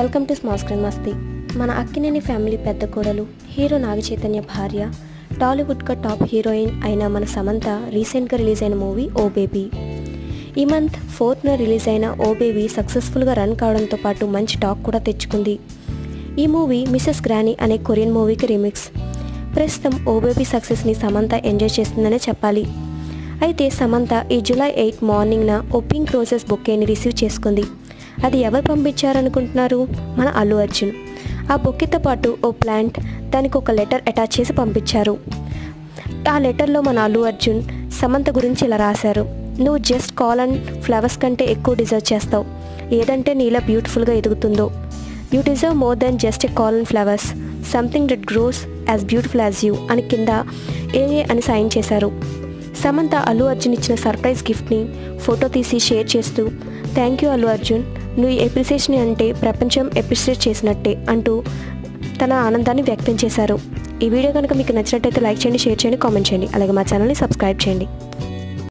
Welcome to small screen masti. మన Akkineni family పెద్ద కోడలు హీరో నాగచైతన్య భార్య టాలీవుడ్గా టాప్ హీరోయిన్ అయిన మన సమంత రీసెంట్గా రిలీజ్ అయిన మూవీ ఓ బేబీ. ఈ మంత్ ఫోర్త్న రిలీజ్ అయిన ఓ బేబీ సక్సెస్ఫుల్గా రన్ కావడంతో పాటు మంచి టాక్ కూడా తెచ్చుకుంది. ఈ మూవీ మిసెస్ గ్రానీ అనే కొరియన్ మూవీకి రీమిక్స్. ప్రస్తుతం ఓ బేబీ సక్సెస్ని సమంత ఎంజాయ్ చేస్తుందనే చెప్పాలి. అయితే సమంత ఈ జూలై ఎయిట్ మార్నింగ్న ఓ పింక్ రోజెస్ బొకేని రిసీవ్ చేసుకుంది. అది ఎవరు పంపించారనుకుంటున్నారు? మన అల్లు అర్జున్. ఆ బొక్కితో పాటు ఓ ప్లాంట్ దానికి ఒక లెటర్ అటాచ్ చేసి పంపించారు. ఆ లెటర్లో మన అల్లు అర్జున్ సమంత గురించి ఇలా రాశారు. నువ్వు జస్ట్ కాల్ అండ్ ఫ్లవర్స్ కంటే ఎక్కువ డిజర్వ్ చేస్తావు. ఏదంటే నీలా బ్యూటిఫుల్గా ఎదుగుతుందో. You deserve more than just a call and flowers. Something that grows as beautiful as you అని కింద ఏఏ అని సైన్ చేశారు. సమంత అల్లు అర్జున్ ఇచ్చిన సర్ప్రైజ్ గిఫ్ట్ని ఫోటో తీసి షేర్ చేస్తూ థ్యాంక్ యూ అల్లు అర్జున్. నువ్వు ఎప్రిసియేషన్ అంటే ప్రపంచం ఎప్రిసియేట్ చేసినట్టే అంటూ తన ఆనందాన్ని వ్యక్తం చేశారు. ఈ వీడియో కనుక మీకు నచ్చినట్టయితే లైక్ చేయండి షేర్ చేయండి కామెంట్ చేయండి. అలాగే మా ఛానల్ని సబ్స్క్రైబ్ చేయండి.